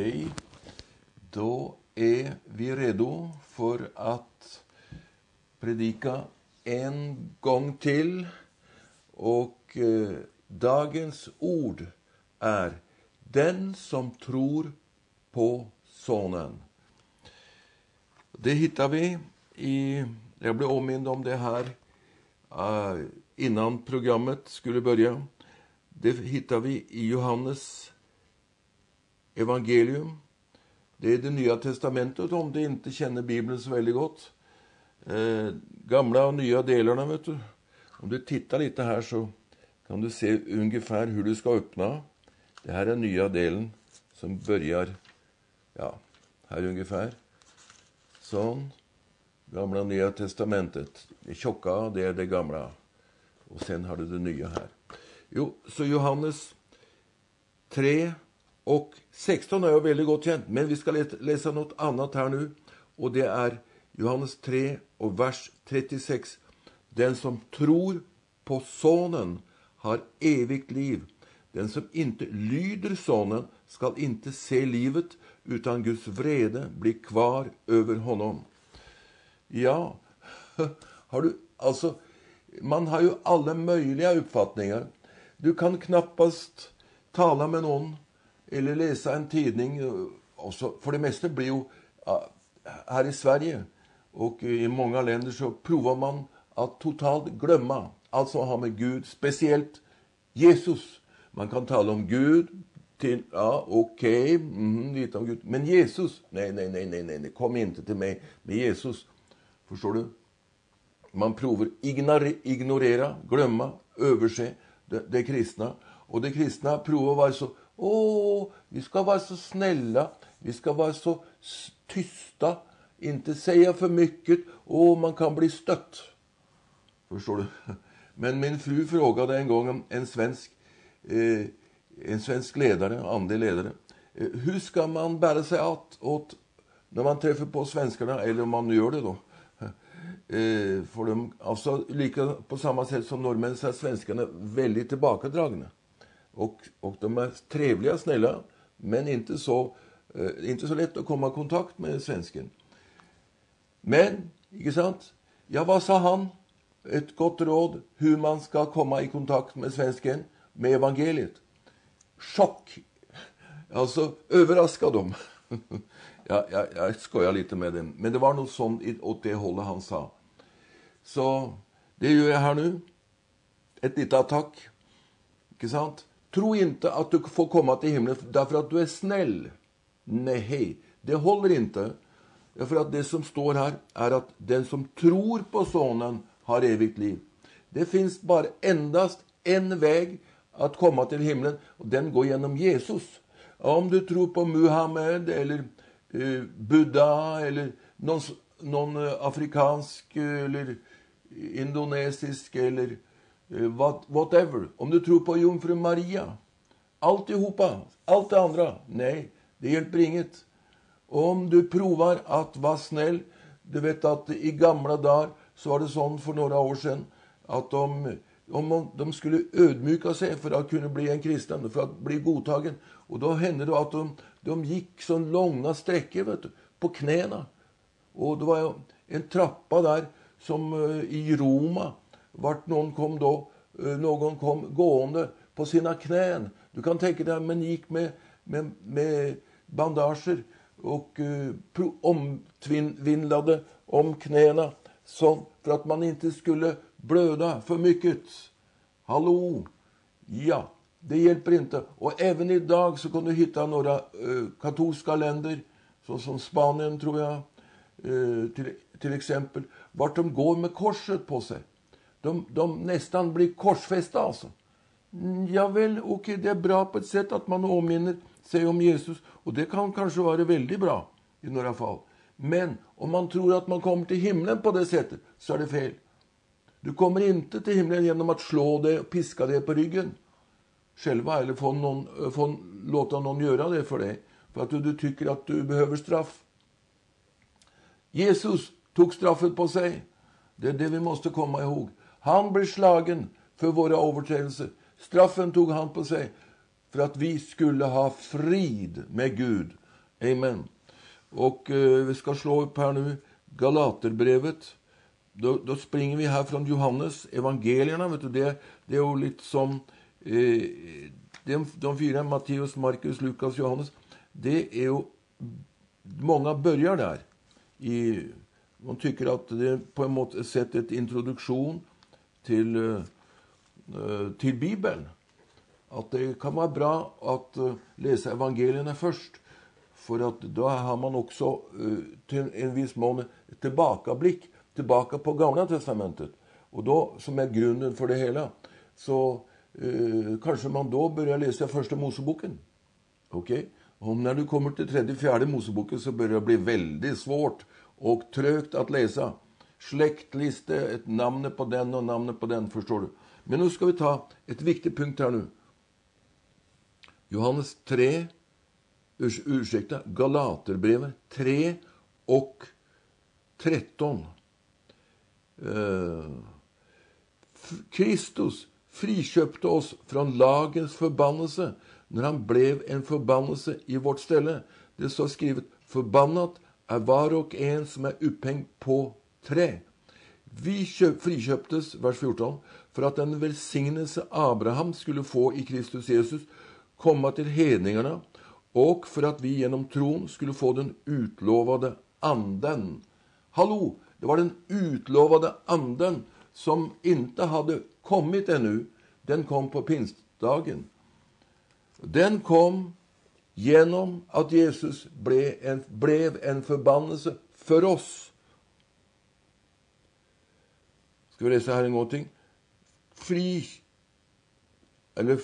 Okej, då är vi redo för att predika en gång till. Och eh, dagens ord är Den som tror på Sonen. Det hittar vi i... Jag blev åmind om det här eh, innan programmet skulle börja. Det hittar vi i Johannes evangelium. Det är det nya testamentet om du inte känner Bibeln så väldigt gott. Eh, gamla och nya delarna, vet du. Om du tittar lite här så kan du se ungefär hur du ska öppna. Det här är nya delen som börjar, ja, här ungefär. Sån. Gamla och nya testamentet. Det tjocka, det är det gamla. Och sen har du det nya här. Jo, så Johannes 3 och 16 har jag väldigt gott känt, men vi ska läsa något annat här nu. Och det är Johannes 3 och vers 36. Den som tror på Sonen har evigt liv. Den som inte lyder Sonen skall inte se livet, utan Guds vrede blir kvar över honom. Ja, har du, alltså, man har ju alla möjliga uppfattningar. Du kan knappast tala med någon eller läsa en tidning. Eh, och så, för det mesta blir ju här i Sverige och i många länder så provar man att totalt glömma allt som har med Gud, speciellt Jesus. Man kan tala om Gud, till, ja okej, okay, mm, lite om Gud. Men Jesus, nej, nej, nej, nej, nej, kom inte till mig med Jesus. Förstår du? Man provar ignorera, glömma, överse det, det kristna. Och det kristna provar vara så Åh, vi ska vara så snälla, vi ska vara så tysta, inte säga för mycket. Åh, man kan bli stött. Förstår du? Men min fru frågade en gång en svensk, eh, en svensk ledare, andlig ledare. Eh, hur ska man bära sig åt, åt när man träffar på svenskarna, eller om man nu gör det då? Eh, för de, alltså, lika på samma sätt som norrmän så är svenskarna väldigt tillbakadragna. Och, och de är trevliga, snälla, men inte så, eh, inte så lätt att komma i kontakt med svensken. Men, inte sant? Ja, vad sa han? Ett gott råd hur man ska komma i kontakt med svensken, med evangeliet. Chock! Alltså, överraska dem. ja, jag, jag skojar lite med dem, men det var något sånt åt det hållet han sa. Så det gör jag här nu. Ett litet attack. Inte sant? Tro inte att du får komma till himlen därför att du är snäll. Nej, det håller inte. Därför att det som står här är att den som tror på Sonen har evigt liv. Det finns bara endast en väg att komma till himlen och den går genom Jesus. Om du tror på Muhammed eller eh, Buddha eller någon, någon eh, afrikansk eh, eller eh, indonesisk eller Eh, Eh, whatever. Om du tror på jungfru Maria. Alltihopa. Allt det andra. Nej, det hjälper inget. Om du provar att vara snäll. Du vet att i gamla dagar så var det sånt för några år sedan att de, om de skulle ödmjuka sig för att kunna bli en kristen, för att bli godtagen. Och då hände det att de, de gick så långa sträckor vet du, på knäna. Och det var en trappa där som eh, i Roma vart någon kom då, eh, någon kom gående på sina knän. Du kan tänka dig att man gick med, med, med bandager och eh, omvindlade om knäna så, för att man inte skulle blöda för mycket. Hallå! Ja, det hjälper inte. Och även idag så kan du hitta några eh, katolska länder, såsom Spanien tror jag, eh, till, till exempel, vart de går med korset på sig. De, de nästan blir korsfästa alltså. Ja, väl, okej, okay, det är bra på ett sätt att man åminner sig om Jesus. Och det kan kanske vara väldigt bra i några fall. Men om man tror att man kommer till himlen på det sättet så är det fel. Du kommer inte till himlen genom att slå dig och piska dig på ryggen själva eller få någon, få, låta någon göra det för dig för att du, du tycker att du behöver straff. Jesus tog straffet på sig. Det är det vi måste komma ihåg. Han blev slagen för våra överträdelser. Straffen tog han på sig för att vi skulle ha frid med Gud. Amen. Och eh, vi ska slå upp här nu Galaterbrevet. Då, då springer vi här från Johannes, evangelierna. Vet du, det, det är ju lite som eh, de, de fyra, Matteus, Markus, Lukas, Johannes. Det är ju, många börjar där. I, man tycker att det är på ett sätt sätt ett introduktion till, eh, eh, till Bibeln. Att det kan vara bra att eh, läsa evangelierna först. För att då har man också till en viss mån tillbakablick tillbaka på Gamla testamentet. Och då, som är grunden för det hela. Så eh, kanske man då börjar läsa första Moseboken. Okej? Okay? Och när du kommer till tredje, fjärde Moseboken så börjar det bli väldigt svårt och trögt att läsa. Släktliste, ett namn på den och namnet på den, förstår du. Men nu ska vi ta ett viktigt punkt här nu. Johannes 3, urs, ursäkta, Galaterbrevet 3 och 13. Eh, Kristus friköpte oss från lagens förbannelse när han blev en förbannelse i vårt ställe. Det står skrivet, förbannat är var och en som är upphängd på 3. Vi köp, friköptes, vers 14, för att den välsignelse Abraham skulle få i Kristus Jesus komma till hedningarna och för att vi genom tron skulle få den utlovade anden. Hallå! Det var den utlovade anden som inte hade kommit ännu. Den kom på pingstdagen. Den kom genom att Jesus blev en, blev en förbannelse för oss. Ska vi läsa här en gång till? Fri, eller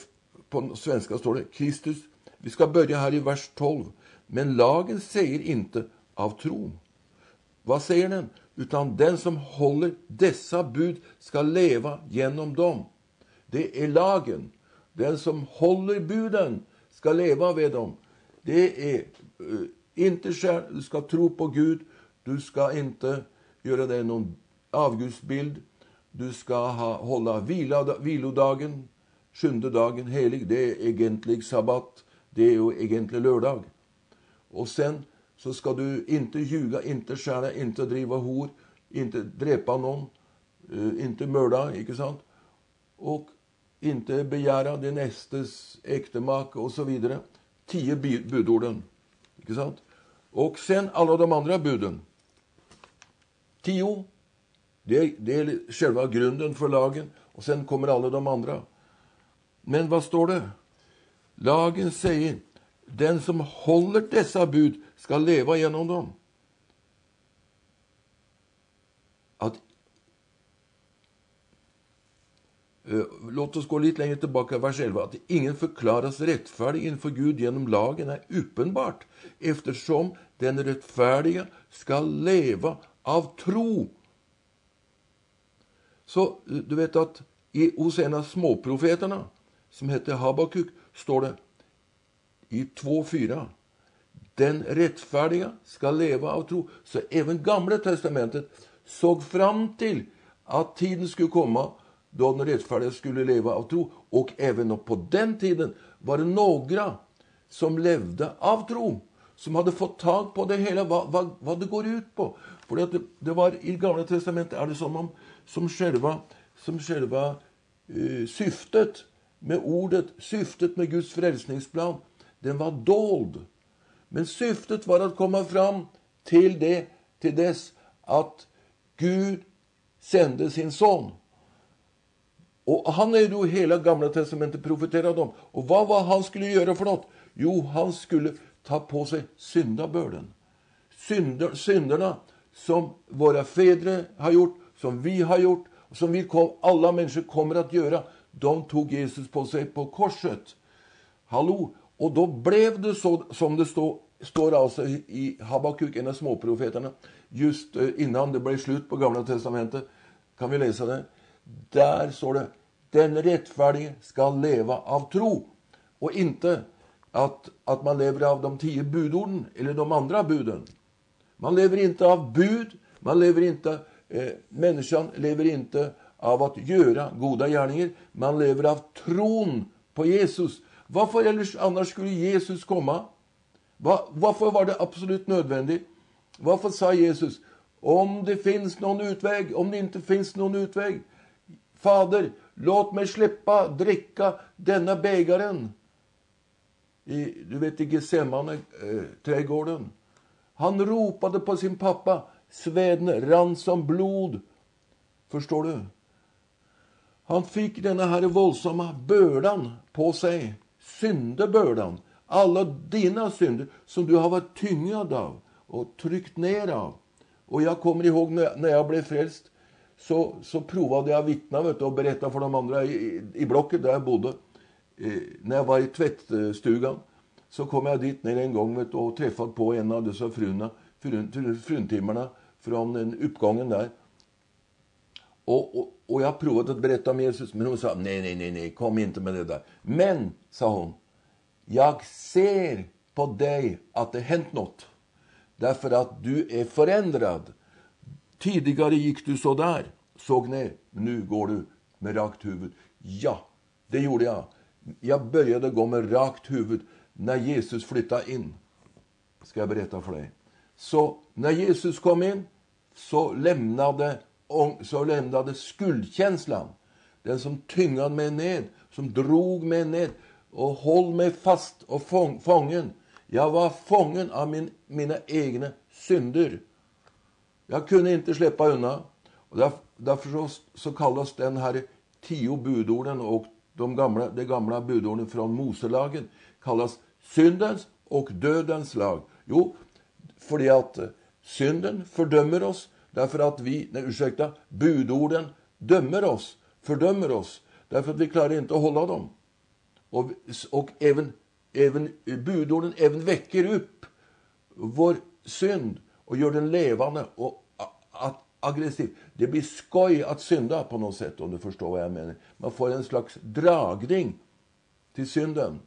på svenska står det Kristus. Vi ska börja här i vers 12. Men lagen säger inte av tro. Vad säger den? Utan den som håller dessa bud ska leva genom dem. Det är lagen. Den som håller buden ska leva med dem. Det är uh, inte själv, du ska tro på Gud. Du ska inte göra dig någon avgudsbild. Du ska ha, hålla vila, vilodagen sjunde dagen helig, det är egentlig sabbat. Det är ju egentlig lördag. Och sen så ska du inte ljuga, inte stjäla, inte driva hor, inte dräpa någon, eh, inte mörda, inte sant? Och inte begära din nästes äktemake och så vidare. Tio budorden, inte sant? Och sen alla de andra buden. Tio. Det är, det är själva grunden för lagen. Och sen kommer alla de andra. Men vad står det? Lagen säger den som håller dessa bud ska leva genom dem. Att, eh, låt oss gå lite längre tillbaka, vers 11. Att ingen förklaras rättfärdig inför Gud genom lagen är uppenbart eftersom den rättfärdiga ska leva av tro. Så du vet att i, hos en av småprofeterna som hette Habakuk står det i 2.4. Den rättfärdiga ska leva av tro. Så även Gamla testamentet såg fram till att tiden skulle komma då den rättfärdiga skulle leva av tro. Och även på den tiden var det några som levde av tro. Som hade fått tag på det hela, vad, vad, vad det går ut på. För det, det var i Gamla testamentet är det som om som själva, som själva eh, syftet med ordet, syftet med Guds frälsningsplan, den var dold. Men syftet var att komma fram till det, till dess att Gud sände sin son. Och han är ju hela gamla testamentet profeterad om. Och vad var han skulle göra för något? Jo, han skulle ta på sig syndabörden. Synder, synderna som våra fäder har gjort, som vi har gjort, som vi kom, alla människor kommer att göra de tog Jesus på sig på korset. Hallå! Och då blev det så som det stå, står alltså i Habakuk, en av småprofeterna, just eh, innan det blev slut på Gamla testamentet. Kan vi läsa det? Där står det, den rättfärdige ska leva av tro. Och inte att, att man lever av de tio budorden eller de andra buden. Man lever inte av bud, man lever inte, eh, människan lever inte av att göra goda gärningar. Man lever av tron på Jesus. Varför annars skulle Jesus komma? Va, varför var det absolut nödvändigt? Varför sa Jesus, om det finns någon utväg, om det inte finns någon utväg, Fader, låt mig slippa dricka denna bägaren. I, du vet, i Getsemane, eh, trädgården. Han ropade på sin pappa. Sveden rann som blod. Förstår du? Han fick denna här våldsamma bördan på sig. Syndebördan. Alla dina synder som du har varit tyngad av och tryckt ner av. Och jag kommer ihåg när jag blev frälst så, så provade jag vittna vet du, och berätta för de andra i, i blocket där jag bodde. Eh, när jag var i tvättstugan så kom jag dit ner en gång vet och träffade på en av dessa fruna, frun, fruntimmarna från den uppgången där. Och, och, och jag provade att berätta om Jesus, men hon sa nej, nej, nej, nej, kom inte med det där. Men, sa hon, jag ser på dig att det hänt något. Därför att du är förändrad. Tidigare gick du så där, såg ner. Nu går du med rakt huvud. Ja, det gjorde jag. Jag började gå med rakt huvud när Jesus flyttade in. Ska jag berätta för dig. Så när Jesus kom in så lämnade, så lämnade skuldkänslan. Den som tyngde mig ned, som drog mig ned och höll mig fast och fång, fången. Jag var fången av min, mina egna synder. Jag kunde inte släppa undan. Och därför, därför så, så kallas den här tio budorden och de gamla, de gamla budorden från Moselagen kallas syndens och dödens lag. Jo, för att eh, synden fördömer oss därför att vi, nej ursäkta, budorden dömer oss, fördömer oss därför att vi klarar inte att hålla dem. Och, och även, även eh, budorden även väcker upp vår synd och gör den levande och aggressiv. Det blir skoj att synda på något sätt om du förstår vad jag menar. Man får en slags dragning till synden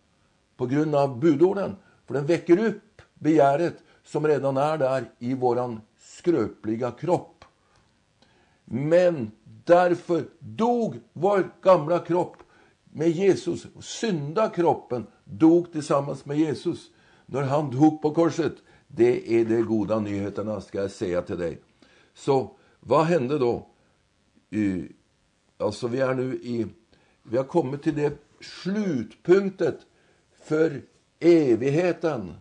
på grund av budorden. För den väcker upp begäret som redan är där i våran skröpliga kropp. Men därför dog vår gamla kropp med Jesus. Syndakroppen dog tillsammans med Jesus när han dog på korset. Det är de goda nyheterna, ska jag säga till dig. Så vad hände då? Alltså vi är nu i, vi har kommit till det slutpunktet för evigheten.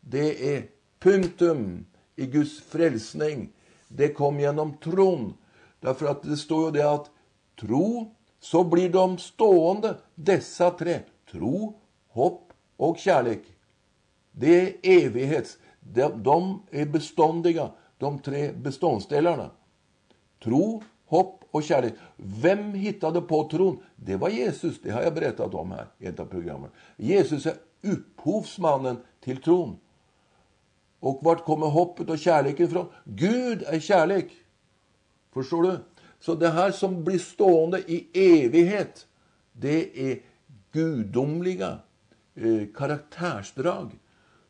Det är punktum i Guds frälsning. Det kom genom tron. Därför att det står ju det att tro, så blir de stående, dessa tre. Tro, hopp och kärlek. Det är evighets. De, de är beståndiga, de tre beståndsdelarna. Tro, hopp och kärlek. Vem hittade på tron? Det var Jesus. Det har jag berättat om här i ett av programmen. Jesus är upphovsmannen till tron. Och vart kommer hoppet och kärleken ifrån? Gud är kärlek. Förstår du? Så det här som blir stående i evighet, det är gudomliga eh, karaktärsdrag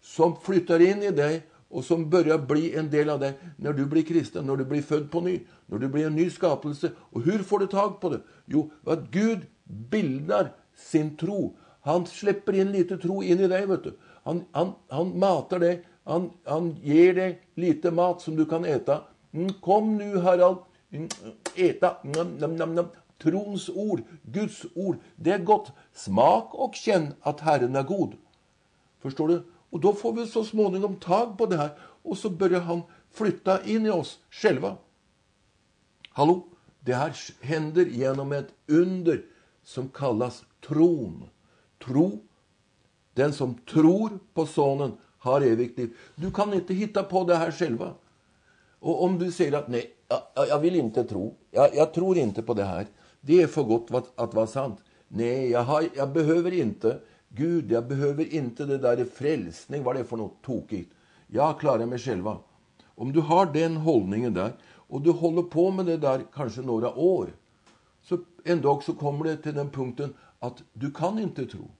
som flyttar in i dig och som börjar bli en del av dig när du blir kristen, när du blir född på ny, när du blir en ny skapelse. Och hur får du tag på det? Jo, att Gud bildar sin tro. Han släpper in lite tro in i dig, vet du. Han, han, han matar dig, han, han ger dig lite mat som du kan äta. Mm, kom nu, Harald, mm, äta. Nam, nam, nam, nam. Trons ord, Guds ord, det är gott. Smak och känn att Herren är god. Förstår du? Och då får vi så småningom tag på det här och så börjar han flytta in i oss själva. Hallå? Det här händer genom ett under som kallas tron. Tro. Den som tror på Sonen har evigt liv. Du kan inte hitta på det här själva. Och om du säger att nej, jag, jag vill inte tro. Jag, jag, tror inte på det här. Det är för gott att, att vara sant. Nej, jag, har, jag behöver inte. Gud, jag behöver inte det där i frälsning, vad det är för något tokigt. Jag klarar mig själva. Om du har den hållningen där och du håller på med det där kanske några år så en dag så kommer det till den punkten att du kan inte tro.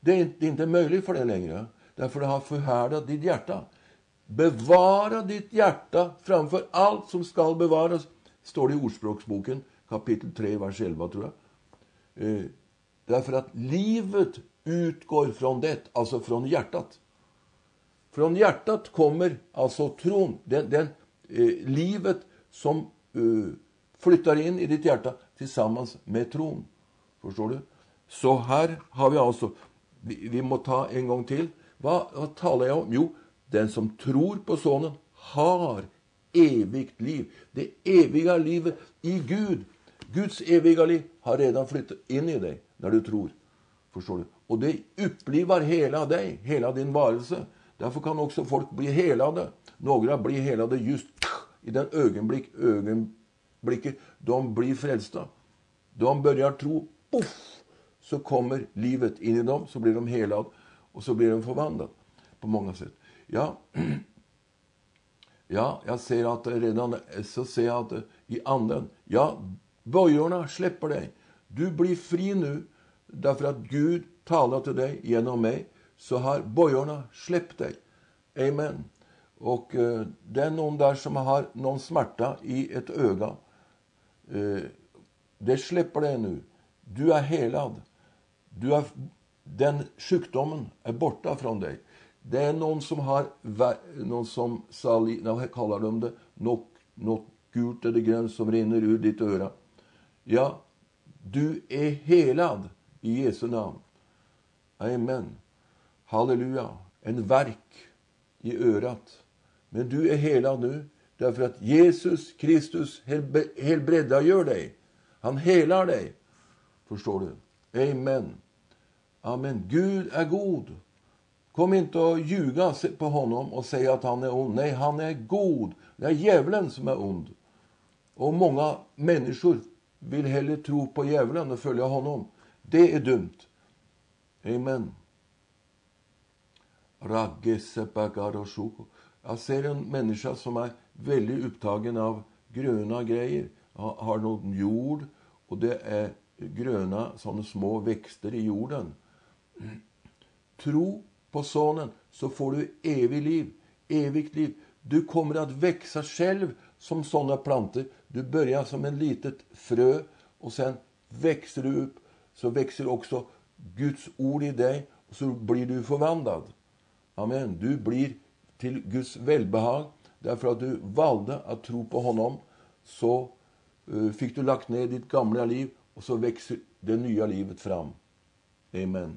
Det är inte, det är inte möjligt för dig längre därför du har förhärdat ditt hjärta. Bevara ditt hjärta framför allt som skall bevaras, står det i Ordspråksboken kapitel 3, vers 11 tror jag. Eh, därför att livet utgår från det, alltså från hjärtat. Från hjärtat kommer alltså tron, den, den eh, livet som eh, flyttar in i ditt hjärta tillsammans med tron. Förstår du? Så här har vi alltså, vi, vi må ta en gång till. Vad, vad talar jag om? Jo, den som tror på Sonen har evigt liv. Det eviga livet i Gud. Guds eviga liv har redan flyttat in i dig när du tror. Förstår du? Och det upplivar hela dig, hela din varelse. Därför kan också folk bli helade. Några blir helade just i den ögonblick, ögonblicket de blir frälsta. De börjar tro, poff, så kommer livet in i dem, så blir de helade och så blir de förvandlade på många sätt. Ja, ja jag ser att redan så ser jag att i anden, ja, bojorna släpper dig. Du blir fri nu därför att Gud talar till dig genom mig. Så har bojorna släppt dig. Amen. Och eh, det är någon där som har någon smärta i ett öga. Eh, det släpper dig nu. Du är helad. Du är, den sjukdomen är borta från dig. Det är någon som har, någon som sali, vad kallar de det, något, något gult eller grönt som rinner ur ditt öra. Ja, du är helad i Jesu namn. Amen. Halleluja. En verk i örat. Men du är helad nu därför att Jesus Kristus helbräddagör dig. Han helar dig. Förstår du? Amen. Amen. Gud är god. Kom inte och ljuga på honom och säga att han är ond. Nej, han är god. Det är djävulen som är ond. Och många människor vill hellre tro på djävulen och följa honom. Det är dumt. Amen. Jag ser en människa som är väldigt upptagen av gröna grejer. Har någon jord och det är gröna sådana små växter i jorden. Tro på Sonen så får du evigt liv. Evigt liv. Du kommer att växa själv som sådana plantor. Du börjar som en litet frö och sen växer du upp. Så växer också Guds ord i dig och så blir du förvandlad. Amen. Du blir till Guds välbehag därför att du valde att tro på honom. Så eh, fick du lagt ner ditt gamla liv och så växer det nya livet fram. Amen.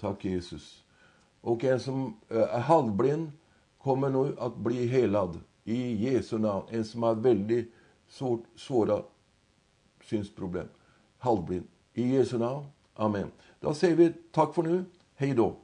Tack Jesus. Och en som eh, är halvblind kommer nu att bli helad i Jesu namn. En som har väldigt svårt, svåra synsproblem. Halvblind. I Jesu namn. Amen. Då säger vi tack för nu. Hej då.